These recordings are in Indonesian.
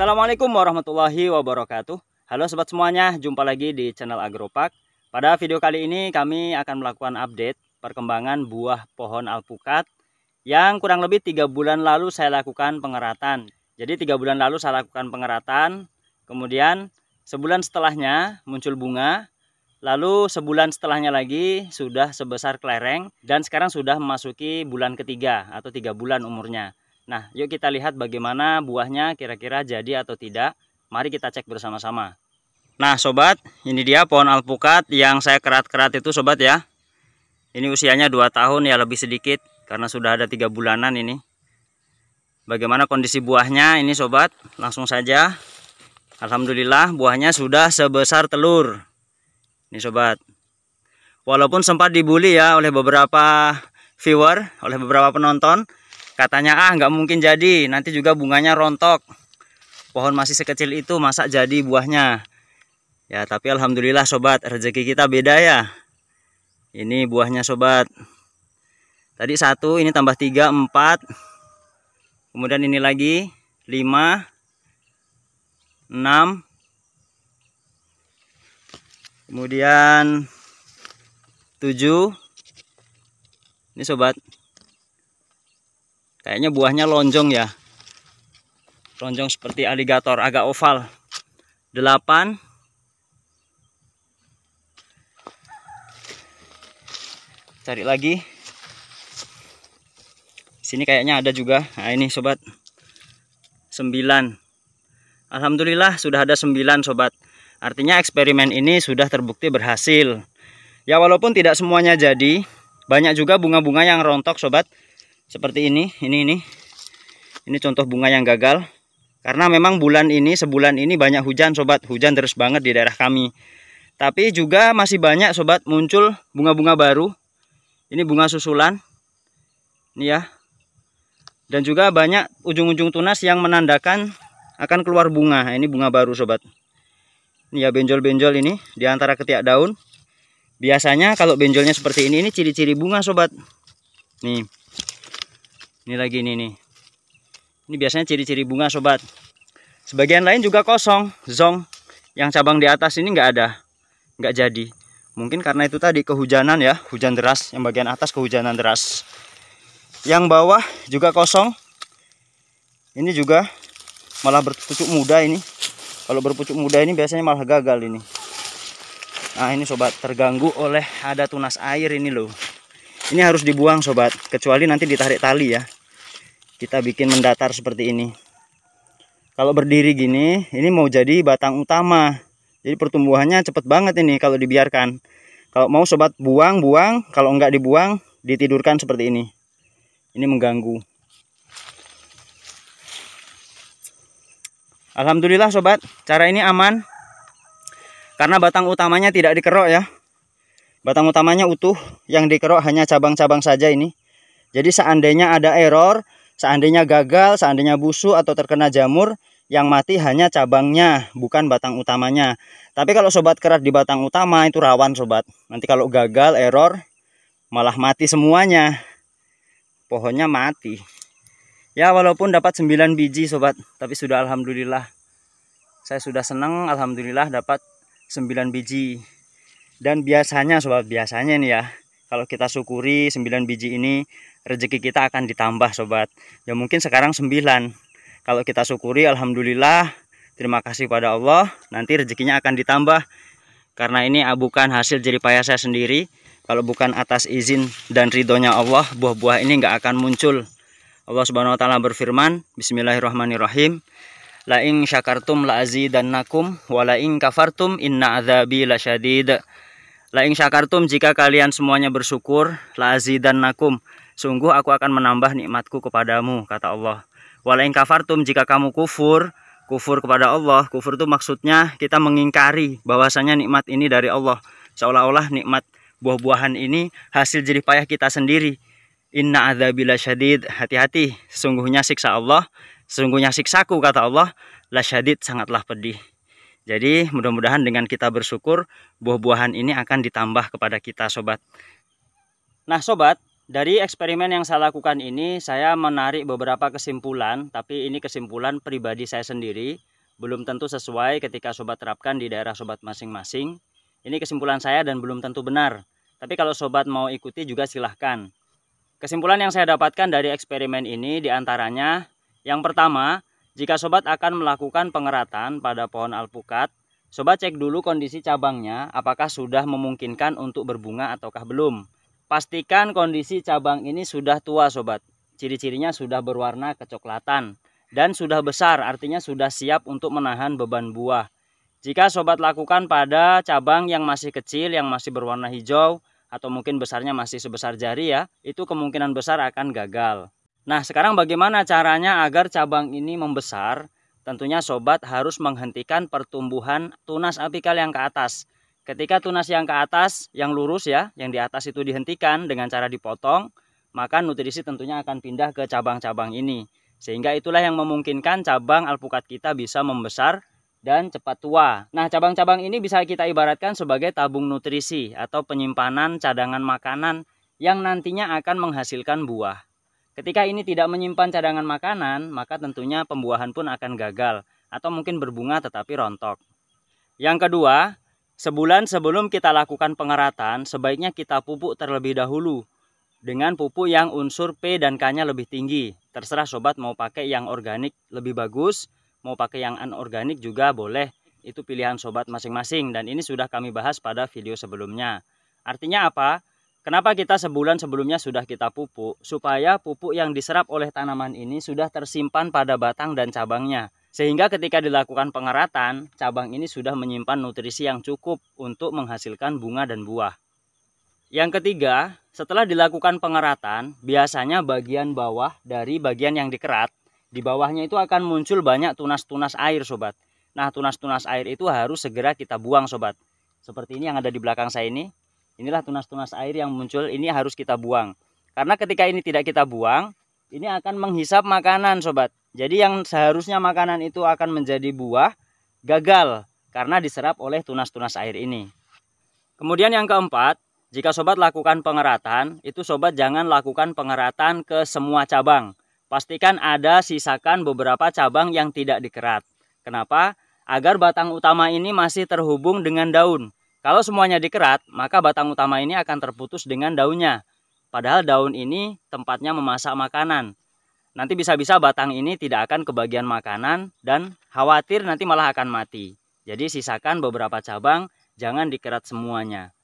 Assalamualaikum warahmatullahi wabarakatuh. Halo sobat semuanya, jumpa lagi di channel Agropak Pada video kali ini kami akan melakukan update perkembangan buah pohon alpukat Yang kurang lebih tiga bulan lalu saya lakukan pengeratan. Jadi tiga bulan lalu saya lakukan pengeratan Kemudian sebulan setelahnya muncul bunga Lalu sebulan setelahnya lagi sudah sebesar kelereng Dan sekarang sudah memasuki bulan ketiga atau tiga bulan umurnya Nah, yuk kita lihat bagaimana buahnya kira-kira jadi atau tidak. Mari kita cek bersama-sama. Nah, sobat, ini dia pohon alpukat yang saya kerat-kerat itu, sobat ya. Ini usianya 2 tahun ya lebih sedikit karena sudah ada tiga bulanan ini. Bagaimana kondisi buahnya ini, sobat? Langsung saja. Alhamdulillah, buahnya sudah sebesar telur. Ini, sobat. Walaupun sempat dibully ya oleh beberapa viewer, oleh beberapa penonton, katanya ah nggak mungkin jadi. Nanti juga bunganya rontok. Pohon masih sekecil itu masa jadi buahnya. Ya tapi alhamdulillah sobat rezeki kita beda ya. Ini buahnya sobat. Tadi satu ini tambah tiga empat. Kemudian ini lagi lima enam. Kemudian tujuh. Ini sobat Kayaknya buahnya lonjong ya. Lonjong seperti aligator, agak oval. 8 Cari lagi. Sini kayaknya ada juga. Nah, ini sobat. 9. Alhamdulillah sudah ada 9 sobat. Artinya eksperimen ini sudah terbukti berhasil. Ya walaupun tidak semuanya jadi, banyak juga bunga-bunga yang rontok sobat seperti ini ini ini. Ini contoh bunga yang gagal. Karena memang bulan ini sebulan ini banyak hujan sobat. Hujan terus banget di daerah kami. Tapi juga masih banyak sobat muncul bunga-bunga baru. Ini bunga susulan. Ini ya. Dan juga banyak ujung-ujung tunas yang menandakan akan keluar bunga. Ini bunga baru sobat. Ini ya benjol-benjol ini di antara ketiak daun. Biasanya kalau benjolnya seperti ini ini ciri-ciri bunga sobat. Nih ini lagi ini nih ini biasanya ciri-ciri bunga sobat. Sebagian lain juga kosong zong. Yang cabang di atas ini nggak ada nggak jadi. Mungkin karena itu tadi kehujanan ya hujan deras. Yang bagian atas kehujanan deras. Yang bawah juga kosong. Ini juga malah berpucuk muda ini. Kalau berpucuk muda ini biasanya malah gagal ini. Nah ini sobat terganggu oleh ada tunas air ini loh. Ini harus dibuang sobat. Kecuali nanti ditarik tali ya kita bikin mendatar seperti ini. Kalau berdiri gini ini mau jadi batang utama. Jadi pertumbuhannya cepet banget ini kalau dibiarkan. Kalau mau sobat buang buang. Kalau enggak dibuang ditidurkan seperti ini. Ini mengganggu. Alhamdulillah sobat. Cara ini aman. Karena batang utamanya tidak dikerok ya. Batang utamanya utuh. Yang dikerok hanya cabang-cabang saja ini. Jadi seandainya ada error seandainya gagal seandainya busuk atau terkena jamur yang mati hanya cabangnya bukan batang utamanya. Tapi kalau sobat kerat di batang utama itu rawan sobat. Nanti kalau gagal error malah mati semuanya. Pohonnya mati. Ya walaupun dapat 9 biji sobat tapi sudah alhamdulillah. Saya sudah senang alhamdulillah dapat 9 biji. Dan biasanya sobat biasanya nih ya kalau kita syukuri 9 biji ini rezeki kita akan ditambah sobat. Ya mungkin sekarang 9 kalau kita syukuri Alhamdulillah terima kasih pada Allah nanti rezekinya akan ditambah. Karena ini bukan hasil jeripaya saya sendiri. Kalau bukan atas izin dan ridhonya Allah buah-buah ini nggak akan muncul. Allah subhanahu wa ta'ala berfirman Bismillahirrahmanirrahim. La ing syakartum la azidannakum wa la ing kafartum inna azabi lasyadid Laing syakartum jika kalian semuanya bersyukur, dan nakum. Sungguh aku akan menambah nikmatku kepadamu, kata Allah. Walaing kafartum jika kamu kufur, kufur kepada Allah. Kufur itu maksudnya kita mengingkari bahwasanya nikmat ini dari Allah. Seolah-olah nikmat buah-buahan ini hasil jerih payah kita sendiri. Inna adzabila syadid. Hati-hati, sungguhnya siksa Allah, sungguhnya siksaku kata Allah, la syadid sangatlah pedih. Jadi mudah-mudahan dengan kita bersyukur buah-buahan ini akan ditambah kepada kita sobat. Nah sobat, dari eksperimen yang saya lakukan ini saya menarik beberapa kesimpulan, tapi ini kesimpulan pribadi saya sendiri belum tentu sesuai ketika sobat terapkan di daerah sobat masing-masing. Ini kesimpulan saya dan belum tentu benar. Tapi kalau sobat mau ikuti juga silahkan. Kesimpulan yang saya dapatkan dari eksperimen ini di antaranya, yang pertama, jika sobat akan melakukan pengeratan pada pohon alpukat, sobat cek dulu kondisi cabangnya apakah sudah memungkinkan untuk berbunga ataukah belum. Pastikan kondisi cabang ini sudah tua sobat. Ciri-cirinya sudah berwarna kecoklatan dan sudah besar artinya sudah siap untuk menahan beban buah. Jika sobat lakukan pada cabang yang masih kecil yang masih berwarna hijau atau mungkin besarnya masih sebesar jari ya, itu kemungkinan besar akan gagal. Nah, sekarang bagaimana caranya agar cabang ini membesar? Tentunya sobat harus menghentikan pertumbuhan tunas apikal yang ke atas. Ketika tunas yang ke atas, yang lurus ya, yang di atas itu dihentikan dengan cara dipotong, maka nutrisi tentunya akan pindah ke cabang-cabang ini. Sehingga itulah yang memungkinkan cabang alpukat kita bisa membesar dan cepat tua. Nah, cabang-cabang ini bisa kita ibaratkan sebagai tabung nutrisi atau penyimpanan cadangan makanan yang nantinya akan menghasilkan buah. Ketika ini tidak menyimpan cadangan makanan, maka tentunya pembuahan pun akan gagal atau mungkin berbunga tetapi rontok. Yang kedua, sebulan sebelum kita lakukan pengeratan, sebaiknya kita pupuk terlebih dahulu dengan pupuk yang unsur P dan K-nya lebih tinggi. Terserah sobat mau pakai yang organik lebih bagus, mau pakai yang anorganik juga boleh. Itu pilihan sobat masing-masing dan ini sudah kami bahas pada video sebelumnya. Artinya apa? Kenapa kita sebulan sebelumnya sudah kita pupuk? Supaya pupuk yang diserap oleh tanaman ini sudah tersimpan pada batang dan cabangnya. Sehingga ketika dilakukan pengeratan, cabang ini sudah menyimpan nutrisi yang cukup untuk menghasilkan bunga dan buah. Yang ketiga, setelah dilakukan pengeratan, biasanya bagian bawah dari bagian yang dikerat, di bawahnya itu akan muncul banyak tunas-tunas air sobat. Nah tunas-tunas air itu harus segera kita buang sobat. Seperti ini yang ada di belakang saya ini inilah tunas-tunas air yang muncul ini harus kita buang karena ketika ini tidak kita buang ini akan menghisap makanan sobat. Jadi yang seharusnya makanan itu akan menjadi buah gagal karena diserap oleh tunas-tunas air ini. Kemudian yang keempat jika sobat lakukan pengeratan itu sobat jangan lakukan pengeratan ke semua cabang. Pastikan ada sisakan beberapa cabang yang tidak dikerat. Kenapa? Agar batang utama ini masih terhubung dengan daun. Kalau semuanya dikerat, maka batang utama ini akan terputus dengan daunnya. Padahal daun ini tempatnya memasak makanan. Nanti bisa-bisa batang ini tidak akan kebagian makanan dan khawatir nanti malah akan mati. Jadi sisakan beberapa cabang, jangan dikerat semuanya.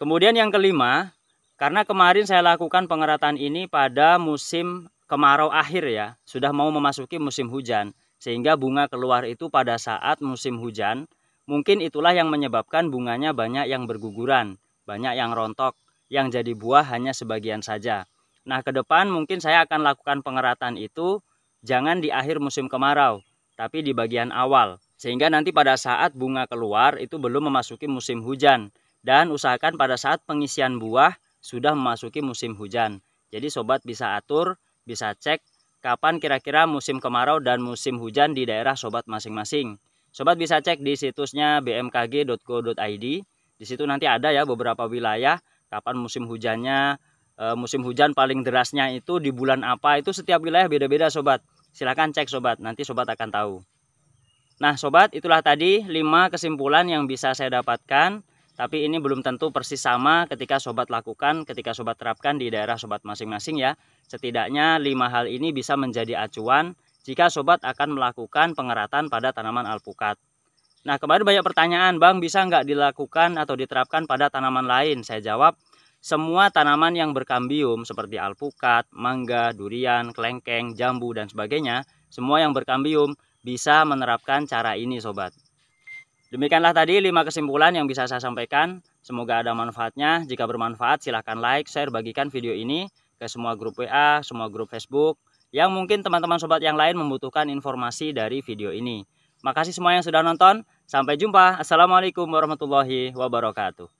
Kemudian yang kelima, karena kemarin saya lakukan pengeratan ini pada musim kemarau akhir ya, sudah mau memasuki musim hujan. Sehingga bunga keluar itu pada saat musim hujan, Mungkin itulah yang menyebabkan bunganya banyak yang berguguran, banyak yang rontok, yang jadi buah hanya sebagian saja. Nah, ke depan mungkin saya akan lakukan pengeratan itu jangan di akhir musim kemarau, tapi di bagian awal. Sehingga nanti pada saat bunga keluar itu belum memasuki musim hujan. Dan usahakan pada saat pengisian buah sudah memasuki musim hujan. Jadi sobat bisa atur, bisa cek kapan kira-kira musim kemarau dan musim hujan di daerah sobat masing-masing. Sobat bisa cek di situsnya bmkg.co.id. Di situ nanti ada ya beberapa wilayah kapan musim hujannya, e, musim hujan paling derasnya itu di bulan apa. Itu setiap wilayah beda-beda sobat. Silahkan cek sobat, nanti sobat akan tahu. Nah sobat, itulah tadi 5 kesimpulan yang bisa saya dapatkan. Tapi ini belum tentu persis sama ketika sobat lakukan, ketika sobat terapkan di daerah sobat masing-masing ya. Setidaknya lima hal ini bisa menjadi acuan jika sobat akan melakukan pengeratan pada tanaman alpukat. Nah kemarin banyak pertanyaan, Bang bisa nggak dilakukan atau diterapkan pada tanaman lain? Saya jawab, semua tanaman yang berkambium seperti alpukat, mangga, durian, kelengkeng, jambu, dan sebagainya, semua yang berkambium bisa menerapkan cara ini sobat. Demikianlah tadi 5 kesimpulan yang bisa saya sampaikan. Semoga ada manfaatnya. Jika bermanfaat silahkan like, share, bagikan video ini ke semua grup WA, semua grup Facebook, yang mungkin teman-teman sobat yang lain membutuhkan informasi dari video ini. Makasih semua yang sudah nonton. Sampai jumpa. Assalamualaikum warahmatullahi wabarakatuh.